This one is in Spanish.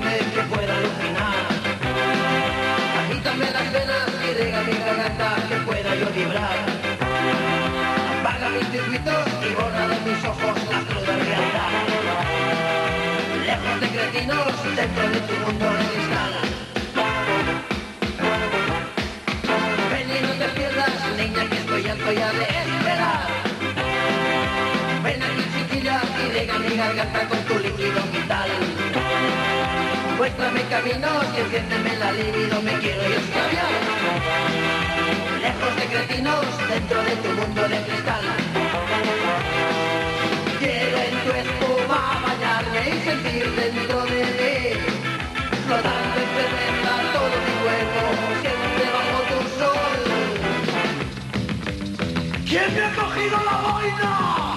créeme que pueda alucinar. Agítame las venas y rega mi garganta que pueda yo vibrar. Apaga mis circuitos y borra de mis ojos la cruda realidad. Lejos de cretinos, dentro de tu mundo de cristal. Ven y no te pierdas, niña, que estoy harto ya de esperar. Ven aquí, chiquilla, y rega mi garganta con tu Muéstrame caminos y enciéndeme la libido, me quiero yo esclaviar. Lejos de cretinos, dentro de tu mundo de cristal. Quiero en tu espuma bañarme y sentir dentro de mí, flotando en cerveza todo mi cuerpo, siempre bajo tu sol. ¿Quién me ha cogido la boina?